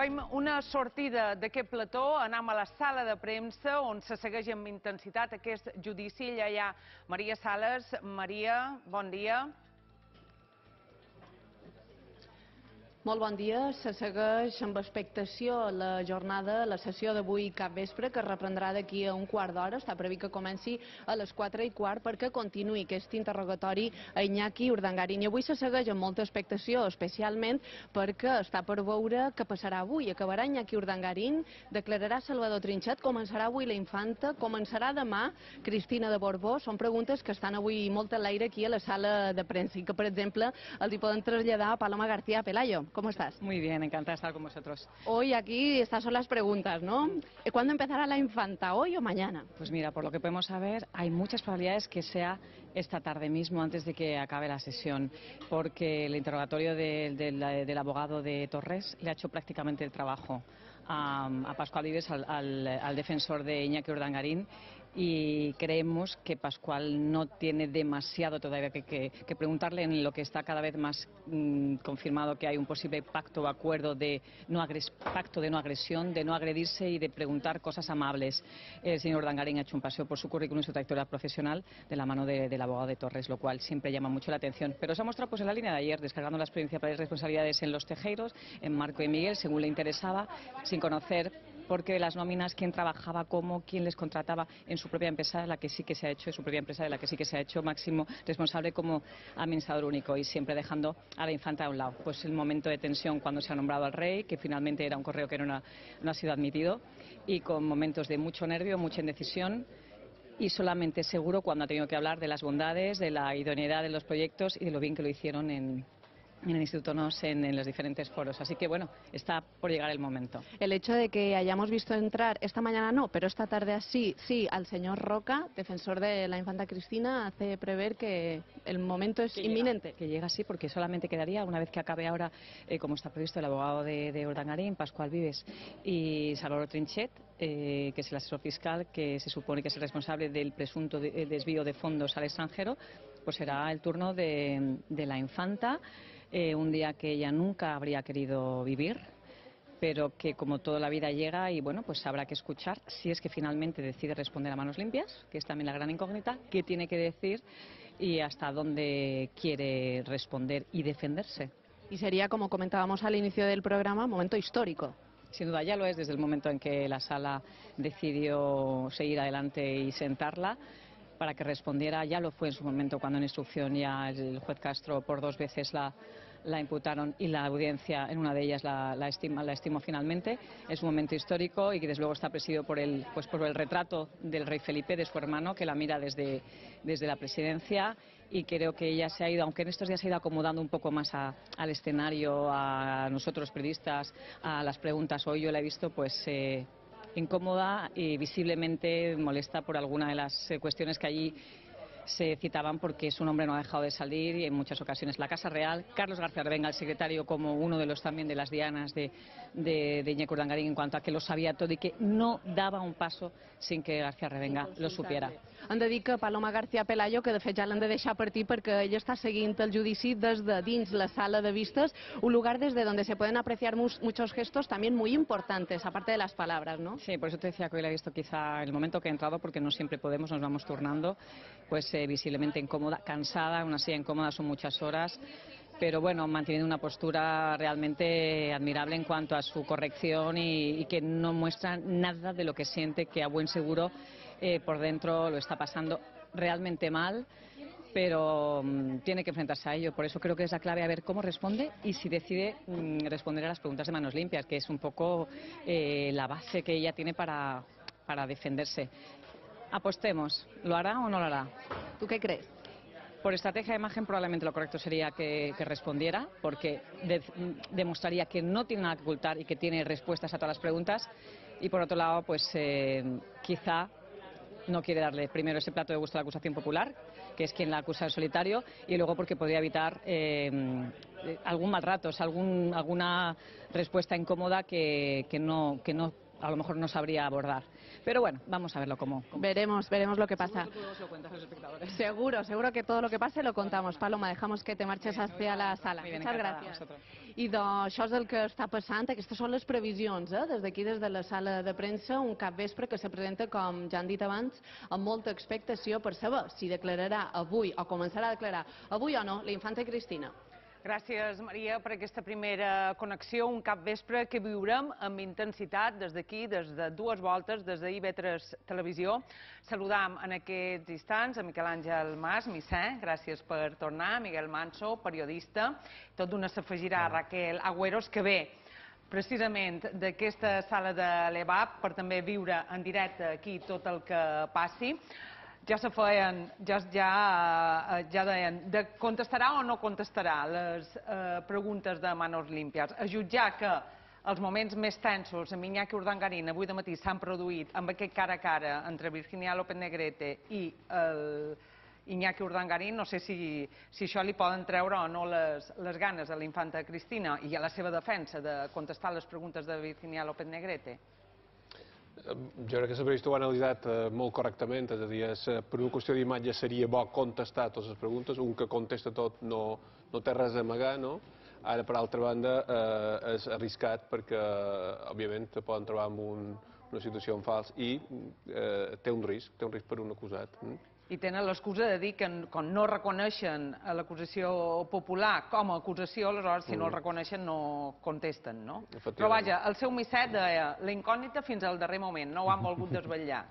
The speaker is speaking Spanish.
Fem una sortida d'aquest plató, anem a la sala de premsa on se segueix amb intensitat aquest judici. Allà hi ha Maria Sales. Maria, bon dia. Molt bon dia. Se segueix amb expectació la jornada, la sessió d'avui cap vespre, que es reprendrà d'aquí a un quart d'hora. Està previst que comenci a les 4 i quart perquè continuï aquest interrogatori a Iñaki Urdangarín. I avui se segueix amb molta expectació, especialment perquè està per veure què passarà avui. Acabarà Iñaki Urdangarín, declararà Salvador Trinxet, començarà avui la infanta, començarà demà Cristina de Borbó. Són preguntes que estan avui molt a l'aire aquí a la sala de premsa i que, per exemple, els hi poden traslladar a Paloma García Pelayo. ¿Cómo estás? Muy bien, encantada de estar con vosotros. Hoy aquí estas son las preguntas, ¿no? ¿Cuándo empezará la infanta? ¿Hoy o mañana? Pues mira, por lo que podemos saber, hay muchas probabilidades que sea esta tarde mismo, antes de que acabe la sesión, porque el interrogatorio de- del- del abogado de Torres le ha hecho prácticamente el trabajo a, a Pascual Vives, al, al- al defensor de Iñaki Urdangarín, y creemos que Pascual no tiene demasiado todavía que, que- preguntarle en lo que está cada vez más mm, confirmado que hay un posible pacto o acuerdo de no pacto de no agresión, de no agredirse y de preguntar cosas amables. El señor Urdangarín ha hecho un paseo por su currículum y su trayectoria profesional de la mano de- del abogado de Torres, lo cual siempre llama mucho la atención. Pero se ha mostrado pues, en la línea de ayer, descargando las principales responsabilidades en los tejeiros, en Marco y Miguel, según le interesaba, sin conocer porque las nóminas, quién trabajaba, cómo, quién les contrataba en su propia empresa, la que sí que se ha hecho, en su propia empresa de la que sí que se ha hecho máximo responsable como administrador único y siempre dejando a la infanta a un lado. Pues el momento de tensión cuando se ha nombrado al rey, que finalmente era un correo que no, no ha sido admitido, y con momentos de mucho nervio, mucha indecisión y solamente seguro cuando ha tenido que hablar de las bondades, de la idoneidad de los proyectos y de lo bien que lo hicieron en, en el Instituto NOS, en, en los diferentes foros. Así que bueno, está por llegar el momento. El hecho de que hayamos visto entrar, esta mañana no, pero esta tarde así, sí, al señor Roca, defensor de la infanta Cristina, hace prever que el momento es que inminente. llega, que llega sí, porque solamente quedaría, una vez que acabe ahora, eh, como está previsto, el abogado de, de Urdangarín, Pascual Vives y Salvador Trinchet, eh, que es el asesor fiscal que se supone que es el responsable del presunto de- eh, desvío de fondos al extranjero, pues será el turno de, de la infanta, eh, un día que ella nunca habría querido vivir pero que como toda la vida llega y bueno, pues habrá que escuchar si es que finalmente decide responder a manos limpias, que es también la gran incógnita, qué tiene que decir y hasta dónde quiere responder y defenderse. Y sería, como comentábamos al inicio del programa, momento histórico. Sin duda ya lo es desde el momento en que la sala decidió seguir adelante y sentarla para que respondiera. Ya lo fue en su momento cuando en instrucción ya el juez Castro por dos veces la, la imputaron y la audiencia en una de ellas la, la estima, la estimó finalmente. Es un momento histórico y que desde luego está presidido por el, pues por el retrato del rey Felipe, de su hermano, que la mira desde, desde la presidencia y creo que ella se ha ido, aunque en estos días se ha ido acomodando un poco más a- al escenario, a nosotros periodistas, a las preguntas. Hoy yo la he visto pues eh, incómoda y visiblemente molesta por alguna de las eh, cuestiones que allí se citaban porque su nombre no ha dejado de salir y en muchas ocasiones la Casa Real, Carlos García Revenga, el secretario, como uno de los también de las dianas de, de, de Iñaki Urdangarín en cuanto a que lo sabía todo y que no daba un paso sin que García Revenga lo supiera. Han de dir que Paloma García Pelayo, que de fet ja l'han de deixar partir perquè ella està seguint el judici des de dins la sala de vistes, un lugar desde donde se pueden apreciar muchos gestos también muy importantes, aparte de las palabras, ¿no? Sí, por eso te decía que hoy la he visto quizá el momento que he entrado, porque no siempre podemos, nos vamos turnando, pues eh, visiblemente incómoda, cansada, una silla incómoda son muchas horas, pero bueno, manteniendo una postura realmente admirable en cuanto a su corrección y, y que no muestra nada de lo que siente, que a buen seguro eh, por dentro lo está pasando realmente mal pero mm, tiene que enfrentarse a ello. Por eso creo que es la clave a ver cómo responde y si decide mm, responder a las preguntas de manos limpias, que es un poco eh, la base que ella tiene para, para defenderse. Apostemos, ¿lo hará o no lo hará? ¿Tú qué crees? Por estrategia de imagen probablemente lo correcto sería que, respondiera, porque de- demostraría que no tiene nada que ocultar y que tiene respuestas a todas las preguntas. Y por otro lado, pues eh, quizá no quiere darle primero ese plato de gusto a la acusación popular, que es quien la acusa en solitario, y luego porque podría evitar eh, algún mal rato, o sea, algún, alguna respuesta incómoda que, que no, que no a lo mejor no sabría abordar. Pero bueno, vamos a verlo como... como... Veremos, veremos lo que pasa. Los espectadores. Seguro, seguro que todo lo que pase lo contamos. Paloma, dejamos que te marches hacia la sala. Bien, Muchas vosotros. I doncs això és el que està passant, aquestes són les previsions, eh? des d'aquí, des de la sala de premsa, un cap vespre que se presenta, com ja han dit abans, amb molta expectació per saber si declararà avui, o començarà a declarar avui o no, la infanta Cristina. Gràcies, Maria, per aquesta primera connexió, un cap vespre que viurem amb intensitat des d'aquí, des de dues voltes, des d'IV3 Televisió. Saludam en aquests instants a Miquel Àngel Mas, Missè, gràcies per tornar, Miguel Manso, periodista, tot d'una s'afegirà Raquel Agüeros, que ve precisament d'aquesta sala de l'EVAP per també viure en directe aquí tot el que passi ja se feien, ja, ja, eh, ja deien, de contestarà o no contestarà les eh, preguntes de manos limpias. A jutjar que els moments més tensos amb Iñaki Urdangarín avui de matí s'han produït amb aquest cara a cara entre Virginia López Negrete i el Iñaki Urdangarín, no sé si, si això li poden treure o no les, les ganes a la infanta Cristina i a la seva defensa de contestar les preguntes de Virginia López Negrete. Jo crec que la periodista ho ha analitzat eh, molt correctament, és a dir, eh, per una qüestió d'imatge seria bo contestar totes les preguntes, un que contesta tot no, no té res a amagar, no? Ara, per altra banda, eh, és arriscat perquè, òbviament, te poden trobar en un, una situació en fals i eh, té un risc, té un risc per un acusat. Mm? I tenen l'excusa de dir que quan no reconeixen l'acusació popular com a acusació, aleshores si no el reconeixen no contesten, no? Però vaja, el seu misset deia la incògnita fins al darrer moment, no ho han volgut desvetllar.